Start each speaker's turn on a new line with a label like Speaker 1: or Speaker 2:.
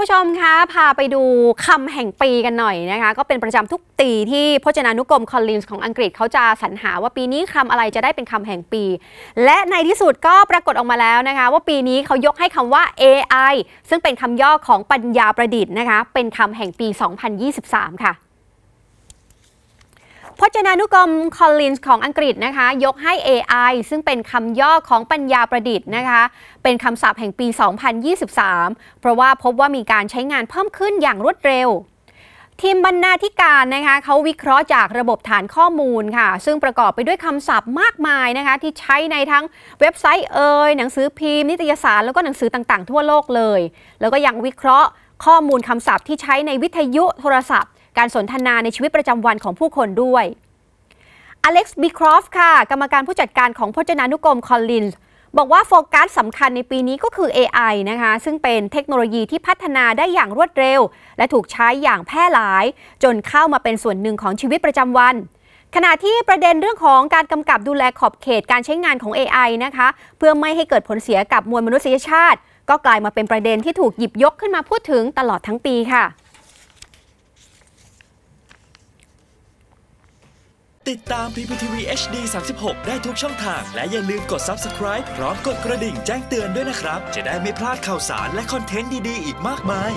Speaker 1: ผู้ชมคะพาไปดูคำแห่งปีกันหน่อยนะคะก็เป็นประจำทุกปีที่พจนานุกรมคอลลินส์ของอังกฤษเขาจะสรรหาว่าปีนี้คำอะไรจะได้เป็นคำแห่งปี และในที่สุดก็ปรากฏออกมาแล้วนะคะ ว่าปีนี้เขายกให้คำว่า AI ซึ่งเป็นคำย่อของปัญญาประดิษฐ์นะคะเป็นคำแห่งปี 2023 ค่ะ พจนานุกรมคอลลินส์ของอังกฤษนะคะ ยกให้ AI ซึ่งเป็นคำย่อของปัญญาประดิษฐ์นะคะ เป็นคำศัพท์แห่งปี 2023 เพราะว่าพบว่ามีการใช้งานเพิ่มขึ้นอย่างรวดเร็วทีมบรรณาธิการนะคะเขาวิเคราะห์จากระบบฐานข้อมูลค่ะ ซึ่งประกอบไปด้วยคำศัพท์มากมายนะคะ ที่ใช้ในทั้งเว็บไซต์เอ่ยหนังสือพิมพ์นิตยสารแล้วก็หนังสือต่างๆ ทั่วโลกเลย แล้วก็ยังวิเคราะห์ข้อมูลคำศัพท์ที่ใช้ในวิทยุโทรศัพท์ การสนทนาในชีวิตประจำวันของผู้คนด้วยอเล็กซ์บีครอฟค่ะ กรรมการผู้จัดการของพจนานุกรมคอลลินส์บอกว่าโฟกัสสำคัญในปีนี้ก็คือ AI นะคะ ซึ่งเป็นเทคโนโลยีที่พัฒนาได้อย่างรวดเร็ว และถูกใช้อย่างแพร่หลาย จนเข้ามาเป็นส่วนหนึ่งของชีวิตประจำวัน ขณะที่ประเด็นเรื่องของการกำกับดูแลขอบเขตการใช้งานของ AI นะคะ เพื่อไม่ให้เกิดผลเสียกับมวลมนุษยชาติ ก็กลายมาเป็นประเด็นที่ถูกหยิบยกขึ้นมาพูดถึงตลอดทั้งปีค่ะ
Speaker 2: ติดตาม PPTV HD 36 ได้ทุกช่องทาง และอย่าลืมกด Subscribe พร้อมกดกระดิ่งแจ้งเตือนด้วยนะครับ จะได้ไม่พลาดข่าวสารและคอนเทนต์ดี ๆ อีกมากมาย